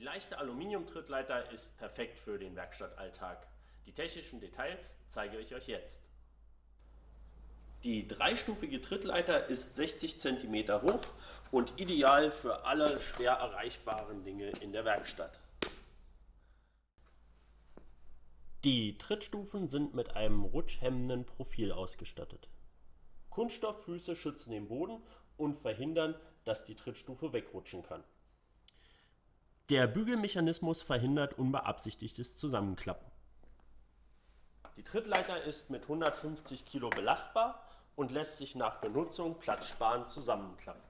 leichte Aluminium-Trittleiter ist perfekt für den Werkstattalltag. Die technischen Details zeige ich euch jetzt. Die dreistufige Trittleiter ist 60 cm hoch und ideal für alle schwer erreichbaren Dinge in der Werkstatt. Die Trittstufen sind mit einem rutschhemmenden Profil ausgestattet. Kunststofffüße schützen den Boden und verhindern, dass die Trittstufe wegrutschen kann. Der Bügelmechanismus verhindert unbeabsichtigtes Zusammenklappen. Die Trittleiter ist mit 150 Kilo belastbar und lässt sich nach Benutzung platzsparend zusammenklappen.